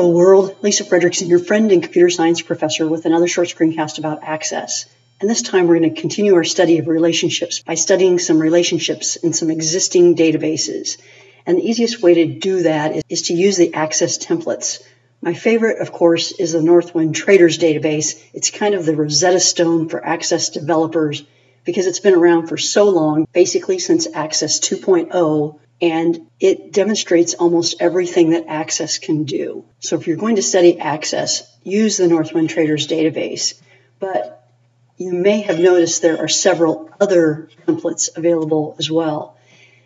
Hello world, Lisa Friedrichsen, your friend and computer science professor with another short screencast about access. And this time we're going to continue our study of relationships by studying some relationships in some existing databases. And the easiest way to do that is, is to use the access templates. My favorite, of course, is the Northwind Traders database. It's kind of the Rosetta Stone for access developers because it's been around for so long, basically since Access 2.0, and it demonstrates almost everything that Access can do. So if you're going to study Access, use the Northwind Traders database. But you may have noticed there are several other templates available as well.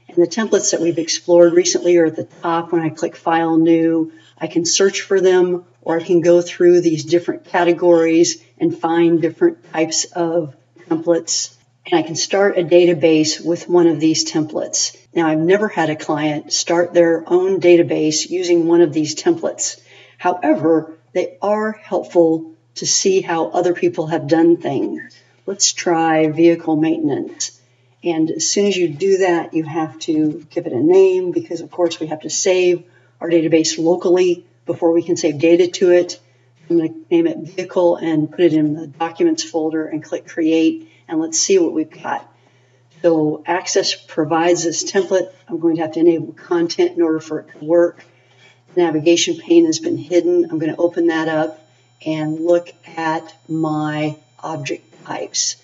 And the templates that we've explored recently are at the top. When I click File New, I can search for them or I can go through these different categories and find different types of templates and I can start a database with one of these templates. Now, I've never had a client start their own database using one of these templates. However, they are helpful to see how other people have done things. Let's try vehicle maintenance. And as soon as you do that, you have to give it a name because, of course, we have to save our database locally before we can save data to it. I'm going to name it vehicle and put it in the documents folder and click create and let's see what we've got. So Access provides this template. I'm going to have to enable content in order for it to work. navigation pane has been hidden. I'm going to open that up and look at my object types.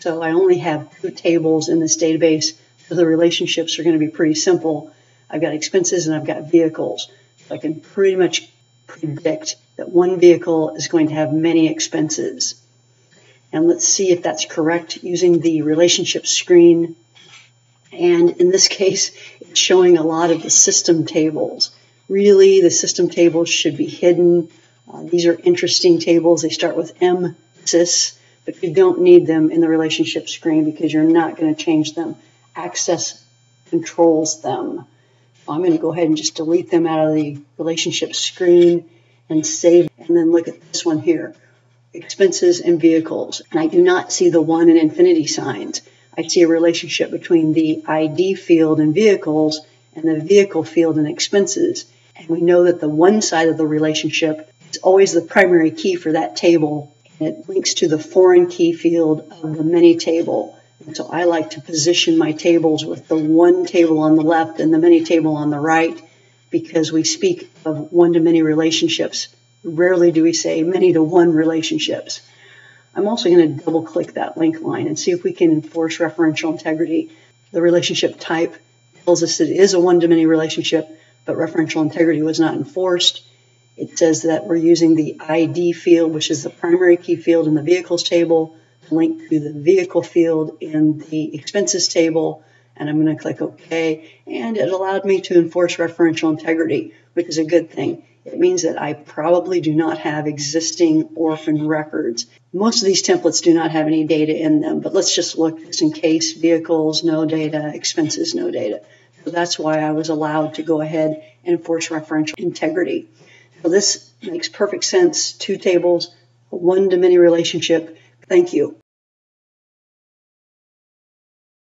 So I only have two tables in this database, so the relationships are going to be pretty simple. I've got expenses and I've got vehicles. So I can pretty much predict that one vehicle is going to have many expenses. And let's see if that's correct using the relationship screen. And in this case, it's showing a lot of the system tables. Really, the system tables should be hidden. Uh, these are interesting tables. They start with M, sys, but you don't need them in the relationship screen because you're not going to change them. Access controls them. I'm going to go ahead and just delete them out of the relationship screen and save. And then look at this one here expenses and vehicles. And I do not see the one and infinity signs. I see a relationship between the ID field and vehicles and the vehicle field and expenses. And we know that the one side of the relationship is always the primary key for that table. And it links to the foreign key field of the many table. And so I like to position my tables with the one table on the left and the many table on the right because we speak of one to many relationships Rarely do we say many to one relationships. I'm also going to double click that link line and see if we can enforce referential integrity. The relationship type tells us it is a one to many relationship, but referential integrity was not enforced. It says that we're using the ID field, which is the primary key field in the vehicles table, to link to the vehicle field in the expenses table. And I'm going to click OK. And it allowed me to enforce referential integrity, which is a good thing. It means that I probably do not have existing orphan records. Most of these templates do not have any data in them, but let's just look just in case vehicles, no data, expenses, no data. So that's why I was allowed to go ahead and enforce referential integrity. So this makes perfect sense. Two tables, one to many relationship. Thank you.